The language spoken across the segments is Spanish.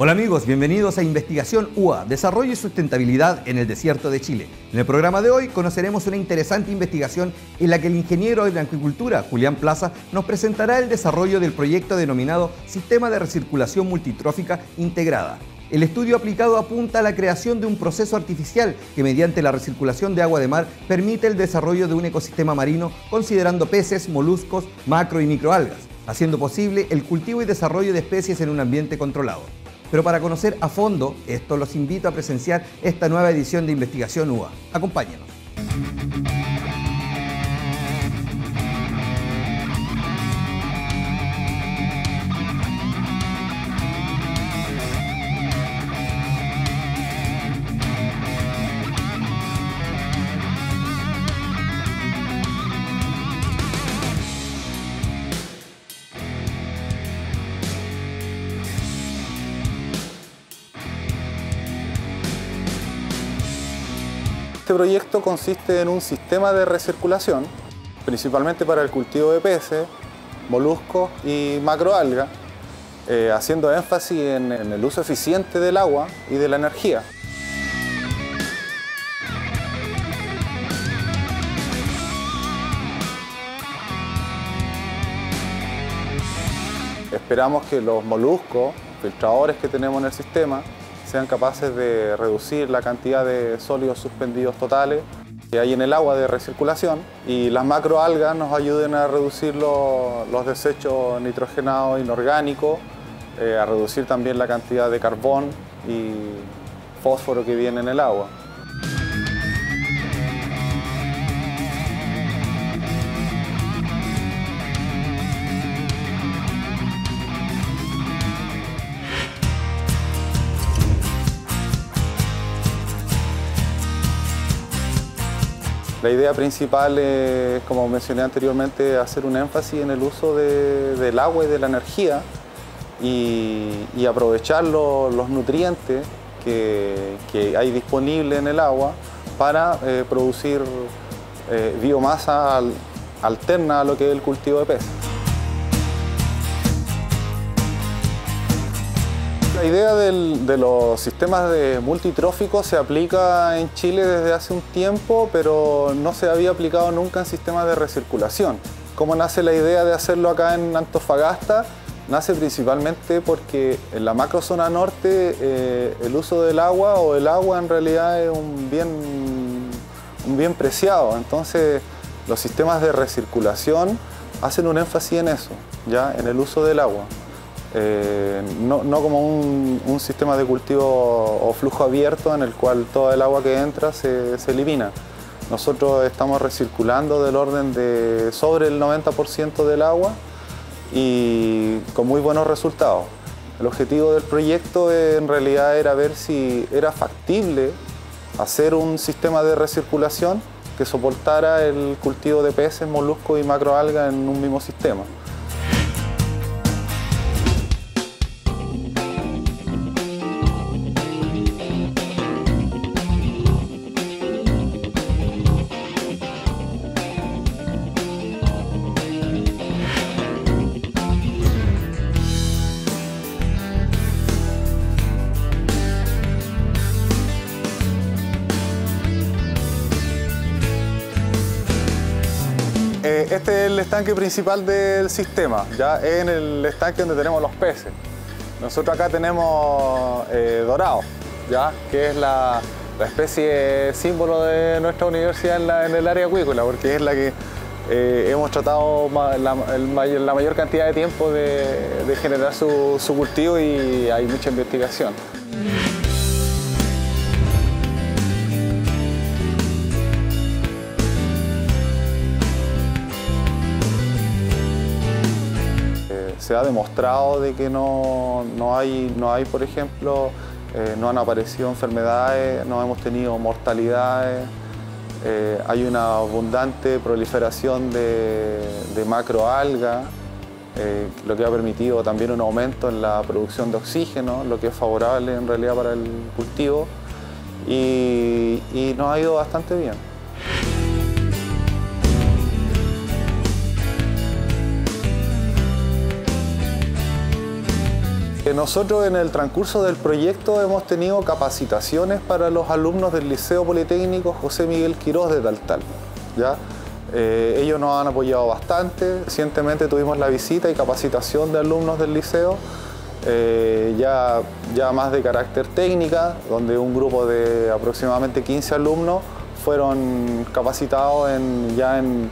Hola amigos, bienvenidos a Investigación UA, Desarrollo y Sustentabilidad en el Desierto de Chile. En el programa de hoy conoceremos una interesante investigación en la que el ingeniero de agricultura, Julián Plaza, nos presentará el desarrollo del proyecto denominado Sistema de Recirculación Multitrófica Integrada. El estudio aplicado apunta a la creación de un proceso artificial que mediante la recirculación de agua de mar permite el desarrollo de un ecosistema marino considerando peces, moluscos, macro y microalgas, haciendo posible el cultivo y desarrollo de especies en un ambiente controlado. Pero para conocer a fondo esto, los invito a presenciar esta nueva edición de Investigación UA. Acompáñenos. Este proyecto consiste en un sistema de recirculación, principalmente para el cultivo de peces, moluscos y macroalgas, eh, haciendo énfasis en, en el uso eficiente del agua y de la energía. Esperamos que los moluscos, filtradores que tenemos en el sistema, sean capaces de reducir la cantidad de sólidos suspendidos totales que hay en el agua de recirculación y las macroalgas nos ayuden a reducir los, desechos nitrogenados inorgánicos, eh, a reducir también la cantidad de carbón y fósforo que viene en el agua. La idea principal es, como mencioné anteriormente, hacer un énfasis en el uso de- del agua y de la energía y, aprovechar lo- los nutrientes que, hay disponibles en el agua para eh, producir eh, biomasa al- alterna a lo que es el cultivo de peces. La idea de los sistemas de multitróficos se aplica en Chile desde hace un tiempo, pero no se había aplicado nunca en sistemas de recirculación. ¿Cómo nace la idea de hacerlo acá en Antofagasta? Nace principalmente porque en la macrozona norte eh, el uso del agua o el agua en realidad es un bien, un bien preciado. Entonces los sistemas de recirculación hacen un énfasis en eso, ya en el uso del agua. Eh, no, como un, sistema de cultivo o flujo abierto en el cual toda el agua que entra se, se elimina. Nosotros estamos recirculando del orden de sobre el 90% del agua y con muy buenos resultados. El objetivo del proyecto en realidad era ver si era factible hacer un sistema de recirculación que soportara el cultivo de peces, moluscos y macroalgas en un mismo sistema. Este es el estanque principal del sistema, ya es en el estanque donde tenemos los peces. Nosotros acá tenemos eh, dorado, ya que es la, especie símbolo de nuestra universidad en, el área acuícola, porque es la que eh, hemos tratado la, mayor- cantidad de tiempo de, generar su cultivo y hay mucha investigación. Se ha demostrado de que no, no hay, no hay, por ejemplo, eh, no han aparecido enfermedades, no hemos tenido mortalidades, eh, hay una abundante proliferación de, de macroalgas, eh, lo que ha permitido también un aumento en la producción de oxígeno, lo que es favorable en realidad para el cultivo y, y nos ha ido bastante bien. Nosotros en el transcurso del proyecto hemos tenido capacitaciones para los alumnos del Liceo Politécnico José Miguel Quirós de Taltal. ¿ya? Eh, ellos nos han apoyado bastante. Recientemente tuvimos la visita y capacitación de alumnos del liceo, eh, ya, ya más de carácter técnica, donde un grupo de aproximadamente 15 alumnos fueron capacitados en, ya en,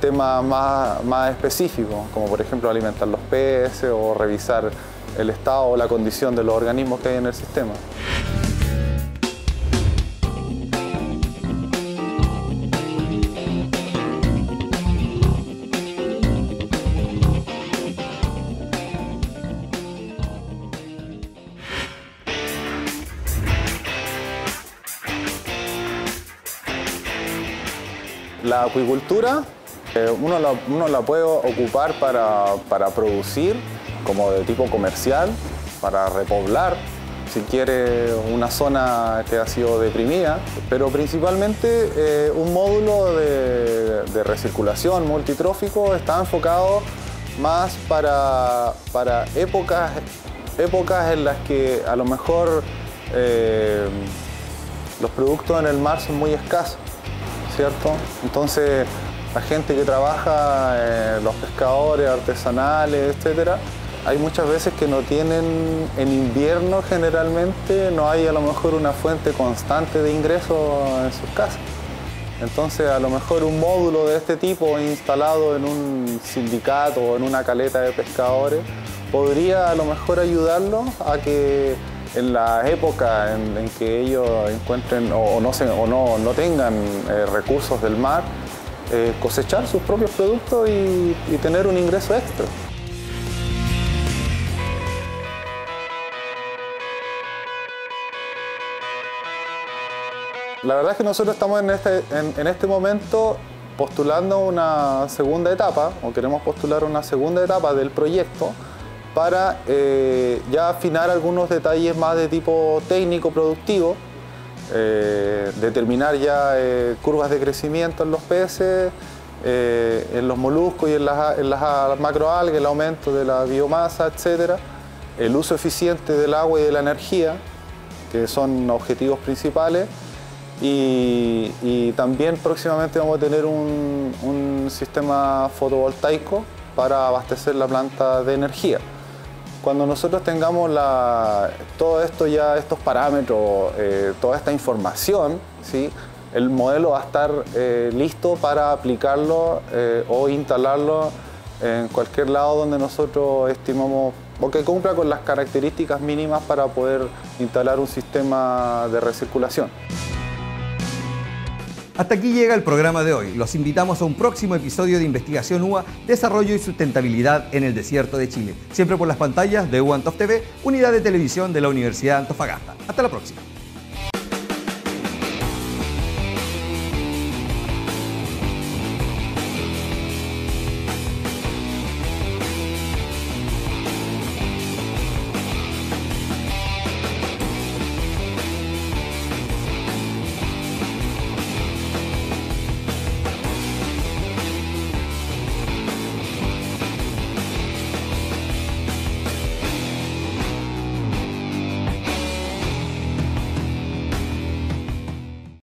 temas más, más específicos, como por ejemplo alimentar los peces o revisar el estado o la condición de los organismos que hay en el sistema. La acuicultura eh, uno, la, puede ocupar para, producir como de tipo comercial, para repoblar si quiere una zona que ha sido deprimida, pero principalmente eh, un módulo de, recirculación multitrófico está enfocado más para, épocas, épocas en las que a lo mejor eh, los productos en el mar son muy escasos. ¿Cierto? Entonces, la gente que trabaja, eh, los pescadores artesanales, etcétera, hay muchas veces que no tienen, en invierno generalmente, no hay a lo mejor una fuente constante de ingresos en sus casas. Entonces, a lo mejor un módulo de este tipo instalado en un sindicato o en una caleta de pescadores podría a lo mejor ayudarlos a que en la época en, que ellos encuentren o, no, o no, tengan eh, recursos del mar, eh, cosechar sus propios productos y, tener un ingreso extra. La verdad es que nosotros estamos en este, en este momento postulando una segunda etapa, o queremos postular una segunda etapa del proyecto, para eh, ya afinar algunos detalles más de tipo técnico productivo, eh, determinar ya eh, curvas de crecimiento en los peces, en los moluscos y en las, macroalgas, el aumento de la biomasa, etc. El uso eficiente del agua y de la energía, que son objetivos principales. Y, también próximamente vamos a tener un sistema fotovoltaico para abastecer la planta de energía. Cuando nosotros tengamos todo esto ya, estos parámetros, eh, toda esta información, ¿sí? el modelo va a estar eh, listo para aplicarlo eh, o instalarlo en cualquier lado donde nosotros estimamos o que cumpla con las características mínimas para poder instalar un sistema de recirculación. Hasta aquí llega el programa de hoy. Los invitamos a un próximo episodio de Investigación UA, Desarrollo y Sustentabilidad en el Desierto de Chile. Siempre por las pantallas de UANTOF TV, unidad de televisión de la Universidad de Antofagasta. Hasta la próxima.